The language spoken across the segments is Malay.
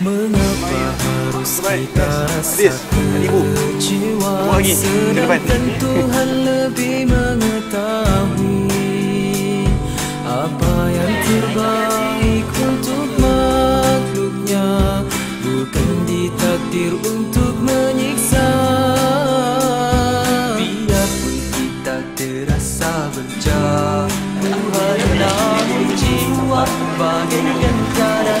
Mengapa harus kita rasa Hadis, ibu. kecewa Tunggu lagi. Ke depan. Sedangkan Tuhan lebih mengetahui Apa yang terbaik untuk makhluknya Bukan ditakdir untuk menyiksa Biarpun kita terasa berjauh Tuhan namun jiwa bagaikan tiada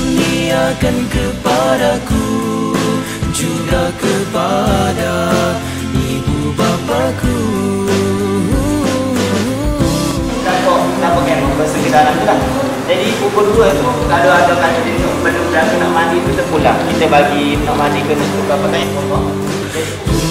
kurniakan kepadaku Juga kepada ibu bapaku. Kenapa, kenapa kan? Bahasa kedalam tu lah Jadi pukul 2 tu Kalau ada kata dia Benda-benda tu nak mandi tu terpulang. Kita bagi nak mandi ke tukar pakaian pokok Jadi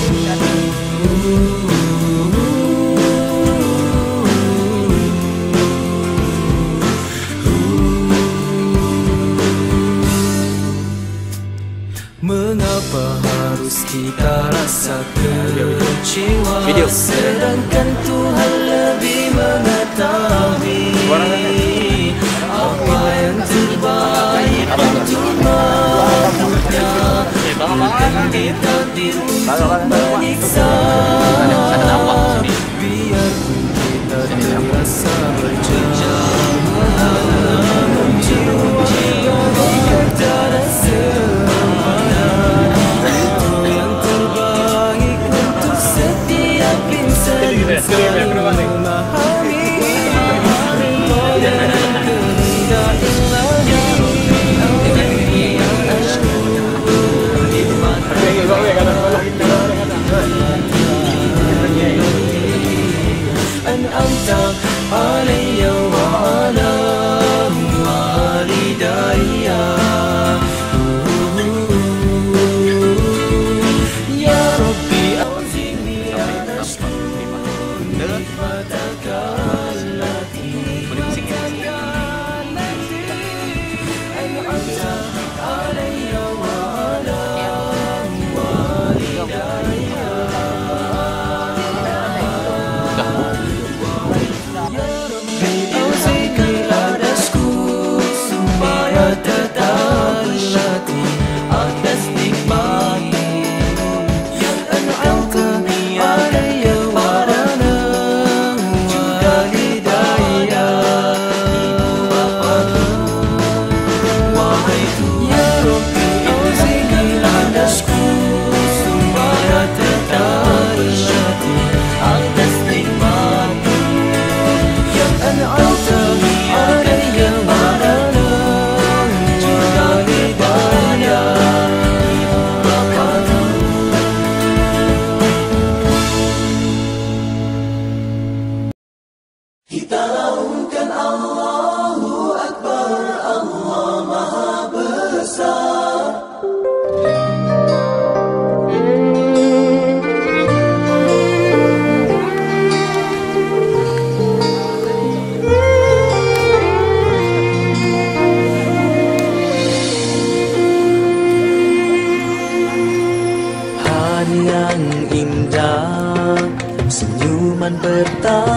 Video. Sedangkan Tuhan lebih mengetahui Apa yang terbaik. Untuk makhluknya Bukan ditakdir untuk menyiksa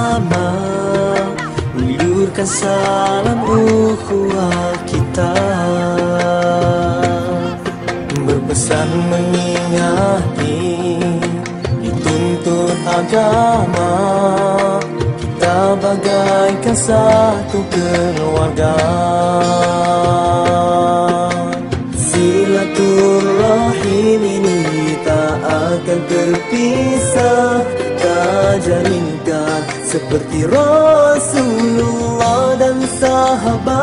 pertama Ulurkan salam ukhuwah kita. Berpesan mengingati Dituntut agama. Kita bagaikan satu keluarga seperti Rasulullah dan sahabat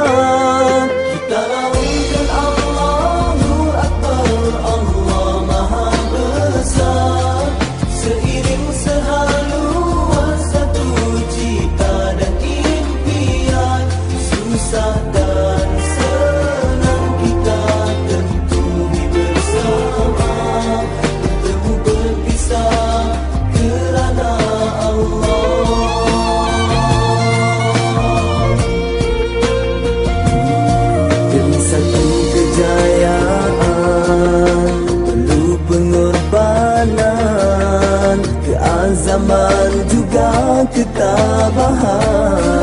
Keazaman juga ketabahan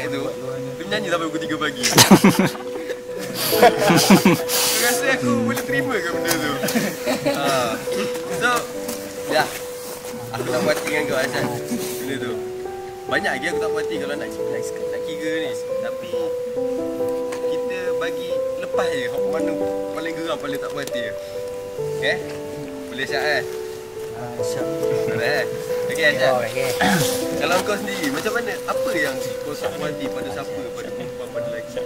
Mic tu. Dia menyanyi sampai pukul 3 pagi. Aku rasa aku boleh terima ke benda tu? Ha. So Ya Aku tak puas hati dengan kau Azad Benda tu. Banyak lagi aku tak puas hati kalau nak, nak, nak kira ni. Tapi Kita bagi Lepas je. Mana paling geram Paling tak puas hati Okay Boleh siap eh eh? Okey Azad. Kalau kau sendiri macam mana apa yang kau tak puas hati pada siapa pada perempuan pada lelaki?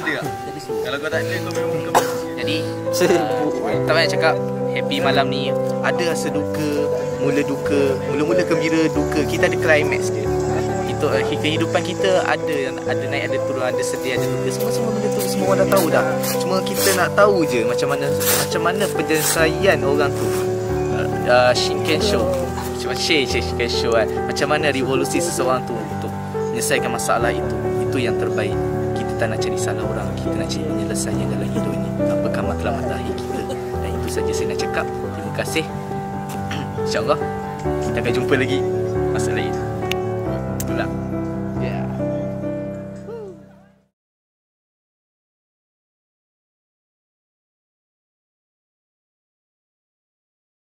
Ada tak? Kalau kau tak ada kau memang manusia. Jadi Tak payah cakap Happy malam ni Ada rasa duka Mula duka Mula-mula gembira duka Kita ada climax dia itu uh, kehidupan kita ada ada naik ada turun ada sedih ada duka. Semua semua benda tu semua orang dah tahu dah. Cuma kita nak tahu je macam mana macam mana penyelesaian orang tu. Uh, uh, Shinken show. Macam Shin Shinken show kan macam mana revolusi seseorang tu untuk menyelesaikan masalah itu. Itu yang terbaik. Kita tak nak cari salah orang. Kita nak cari penyelesaian dalam hidup ini. Apakah matlamat akhir kita. Dan itu saja saya nak cakap. Terima kasih. Insyaallah kita akan jumpa lagi masa lain